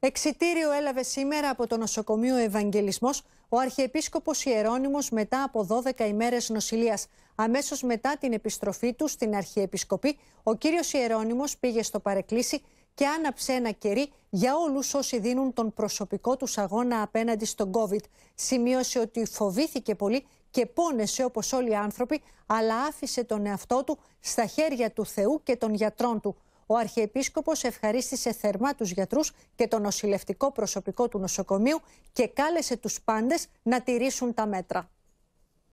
Εξιτήριο έλαβε σήμερα από το νοσοκομείο Ευαγγελισμός ο Αρχιεπίσκοπος Ιερώνυμο μετά από 12 ημέρες νοσηλείας. Αμέσως μετά την επιστροφή του στην Αρχιεπισκοπή, ο κύριος Ιερώνυμο πήγε στο παρεκκλήσι και άναψε ένα κερί για όλους όσοι δίνουν τον προσωπικό τους αγώνα απέναντι στον COVID. Σημείωσε ότι φοβήθηκε πολύ και πόνεσε όπως όλοι οι άνθρωποι, αλλά άφησε τον εαυτό του στα χέρια του Θεού και των γιατρών του. Ο Αρχιεπίσκοπος ευχαρίστησε θερμά τους γιατρούς και το νοσηλευτικό προσωπικό του νοσοκομείου και κάλεσε τους πάντες να τηρήσουν τα μέτρα.